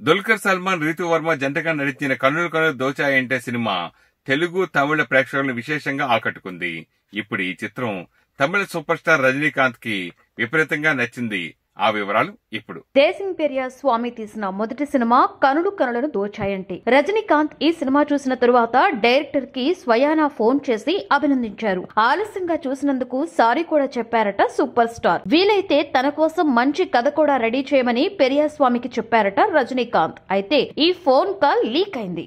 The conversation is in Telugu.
దుల్కర్ సల్మాన్ రితు వర్మ జంటగా నడిచిన కనులు కనులు దోచాయంటే సినిమా తెలుగు తమిళ ప్రేక్షకులను విశేషంగా ఆకట్టుకుంది. ఇప్పుడు ఈ చిత్రం తమిళ సూపర్ స్టార్ రజనీకాంత్కి విపరీతంగా నచ్చింది. ఆ వివరాలు ఇప్పుడు. దేశింపెరియా స్వామి తీసిన మొదటి సినిమా కనులు కనులను దోచాయంటే. రజనీకాంత్ ఈ సినిమా చూసిన తరువాత డైరెక్టర్కి స్వయానా ఫోన్ చేసి అభినందించారు. ఆలస్యంగా చూసినందుకు సారీ కూడా చెప్పారట సూపర్ స్టార్. వీలైతే తన కోసం మంచి కథ కూడా రెడీ చేయమని పెరియా స్వామికి చెప్పారట రజనీకాంత్. అయితే ఈ ఫోన్ కాల్ లీక్ అయింది.